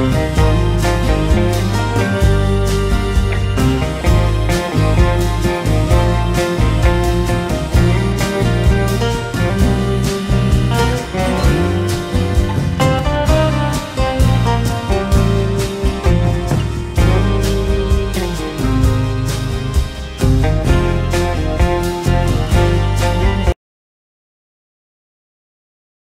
Música